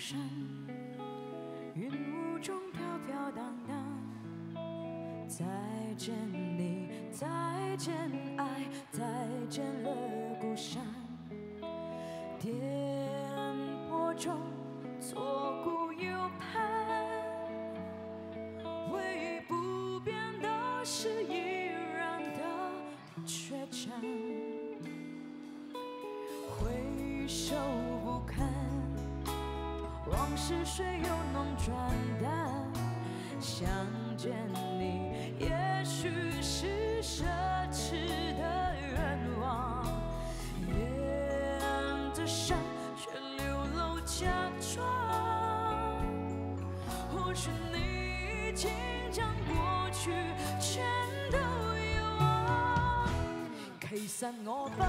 山，云雾中飘飘荡荡。再见你，再见爱，再见了故乡。颠簸中左顾右盼，唯一不变的是依然的倔强。回首不堪，往事水又浓转淡。想见你，也许是奢侈的愿望。沿着山，却流露假装。或许你已经将过去全都遗忘。其实我不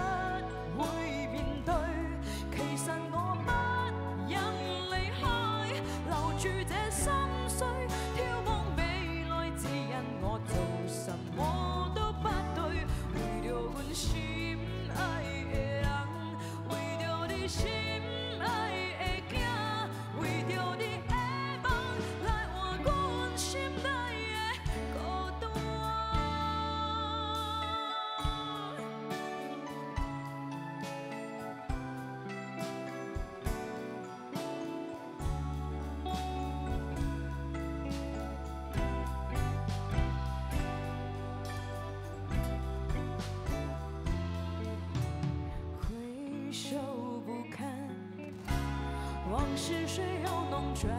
是水又浓转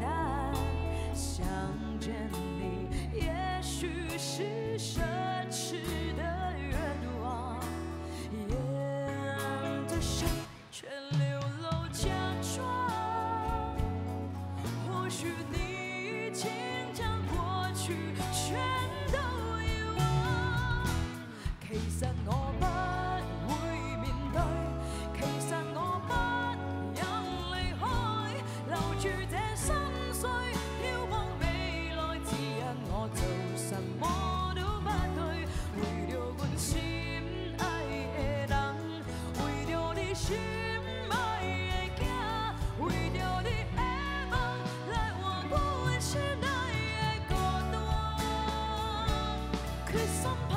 淡。想见你，也许是奢 Cause somebody